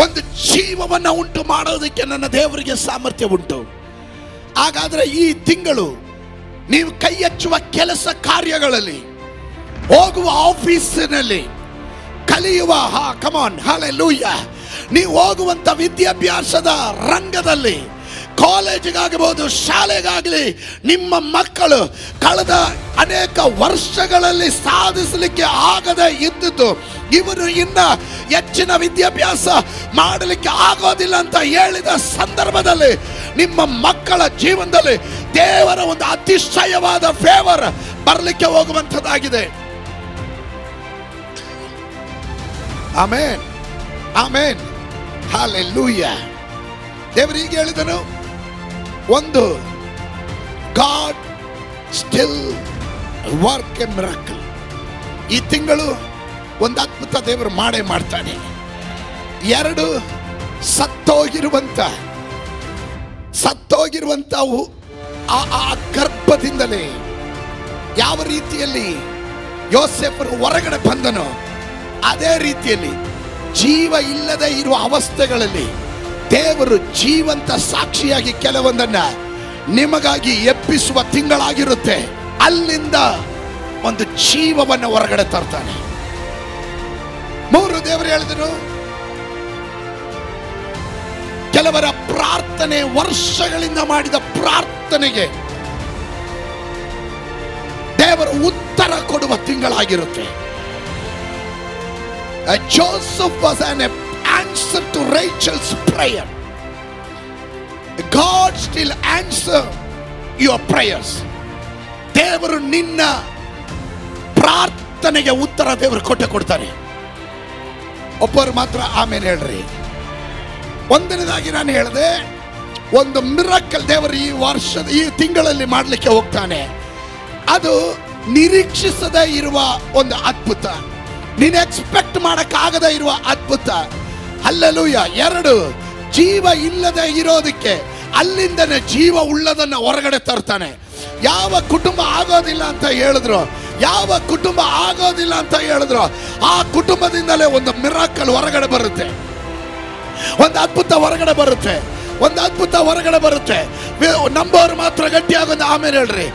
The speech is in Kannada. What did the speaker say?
ಒಂದು ಜೀವವನ್ನು ಉಂಟು ಮಾಡೋದಕ್ಕೆ ನನ್ನ ದೇವರಿಗೆ ಸಾಮರ್ಥ್ಯ ಉಂಟು. ಹಾಗಾದ್ರೆ ಈ ತಿಂಗಳು ನೀವು ಕೈ ಹಚ್ಚುವ ಕೆಲಸ ಕಾರ್ಯಗಳಲ್ಲಿ, ಹೋಗುವ ಆಫೀಸಿನಲ್ಲಿ, ಕಲಿಯುವ, ಹಾ ಕಮಾನ್ ಹಾಲೆಲೂಯ್ಯ ನೀವು ಹೋಗುವಂತ ವಿದ್ಯಾಭ್ಯಾಸದ ರಂಗದಲ್ಲಿ ಕಾಲೇಜಿಗಾಗಬಹುದು ಶಾಲೆಗಾಗಲಿ, ನಿಮ್ಮ ಮಕ್ಕಳು ಕಳೆದ ಅನೇಕ ವರ್ಷಗಳಲ್ಲಿ ಸಾಧಿಸಲಿಕ್ಕೆ ಆಗದೆ ಇದ್ದದ್ದು, ಇವರು ಇನ್ನ ಹೆಚ್ಚಿನ ವಿದ್ಯಾಭ್ಯಾಸ ಮಾಡಲಿಕ್ಕೆ ಆಗೋದಿಲ್ಲ ಅಂತ ಹೇಳಿದ ಸಂದರ್ಭದಲ್ಲಿ ನಿಮ್ಮ ಮಕ್ಕಳ ಜೀವನದಲ್ಲಿ ದೇವರ ಒಂದು ಅತಿಶಯವಾದ ಫೇವರ್ ಬರಲಿಕ್ಕೆ ಹೋಗುವಂಥದ್ದಾಗಿದೆ. ಆಮೇನ್ ಆಮೇನ್ ಹಾಲೆಲೂಯ್ಯ ದೇವರು ಹೀಗೆ ಹೇಳಿದನು ಒಂದು God still work a miracle ಈ ತಿಂಗಳು ಒಂದು ಅದ್ಭುತ ದೇವರು ಮಾಡೇ ಮಾಡ್ತಾನೆ. ಎರಡು ಉ- ಆ ಆ ಗರ್ಭದಿಂದಲೇ ಯಾವ ರೀತಿಯಲ್ಲಿ ಯೋಸೆಫರು ಹೊರಗಡೆ ಬಂದನೋ, ಅದೇ ರೀತಿಯಲ್ಲಿ ಜೀವ ಇಲ್ಲದೆ ಇರುವ ಅವಸ್ಥೆಗಳಲ್ಲಿ ದೇವರು ಜೀವಂತ ಸಾಕ್ಷಿಯಾಗಿ ಕೆಲವೊಂದನ್ನ ನಿಮಗಾಗಿ ಎಪ್ಪಿಸುವ ತಿಂಗಳಾಗಿರುತ್ತೆ. ಅಲ್ಲಿಂದ ಒಂದು ಜೀವವನ್ನು ಹೊರಗಡೆ ತರ್ತಾನೆ. ಮೂರು ದೇವರು ಹೇಳಿದರು ಕೆಲವರ ಪ್ರಾರ್ಥನೆ ವರ್ಷಗಳಿಂದ ಮಾಡಿದ ಪ್ರಾರ್ಥನೆಗೆ ದೇವರು ಉತ್ತರ ಕೊಡುವ ತಿಂಗಳಾಗಿರುತ್ತೆ. Joseph was was an answer to Rachel's prayer. God still answer your prayers. ದೇವರು ನಿನ್ನ ಪ್ರಾರ್ಥನೆಗೆ ಉತ್ತರ ದೇವರು ಕೊಟ್ಟೆ ಕೊಡ್ತಾರೆ. ಒಬ್ಬರು ಮಾತ್ರ ಆಮೇಲೆ ಹೇಳ್ರಿ. ಒಂದನೇದಾಗಿ ನಾನು ಹೇಳಿದೆ, ಒಂದು ಮಿರಕಲ್ ದೇವರು ಈ ವರ್ಷದ, ಈ ತಿಂಗಳಲ್ಲಿ ಮಾಡಲಿಕ್ಕೆ ಹೋಗ್ತಾನೆ. ಅದು ನಿರೀಕ್ಷಿಸದೇ ಇರುವ ಒಂದು ಅದ್ಭುತ. ನೀನು ಎಕ್ಸ್ಪೆಕ್ಟ್ ಮಾಡೋಕ್ಕಾಗದೇ ಇರುವ ಅದ್ಭುತ. ಅಲ್ಲೆಲೂಯ, ಎರಡು. ಜೀವ ಇಲ್ಲದೆ ಇರೋದಕ್ಕೆ ಅಲ್ಲಿಂದನೇ ಜೀವ ಉಳ್ಳದನ್ನ ಹೊರಗಡೆ ತರ್ತಾನೆ. ಯಾವ ಕುಟುಂಬ ಆಗೋದಿಲ್ಲ ಅಂತ ಹೇಳಿದ್ರು, ಯಾವ ಕುಟುಂಬ ಆಗೋದಿಲ್ಲ ಅಂತ ಹೇಳಿದ್ರು, ಆ ಕುಟುಂಬದಿಂದಲೇ ಒಂದು ಮಿರಾಕಲ್ ಹೊರಗಡೆ ಬರುತ್ತೆ. ಒಂದು ಅದ್ಭುತ ಹೊರಗಡೆ ಬರುತ್ತೆ. ಒಂದು ಅದ್ಭುತ ಹೊರಗಡೆ ಬರುತ್ತೆ. ನಂಬೋರು ಮಾತ್ರ ಗಟ್ಟಿಯಾಗೋದು, ಆಮೇಲೆ ಹೇಳ್ರಿ.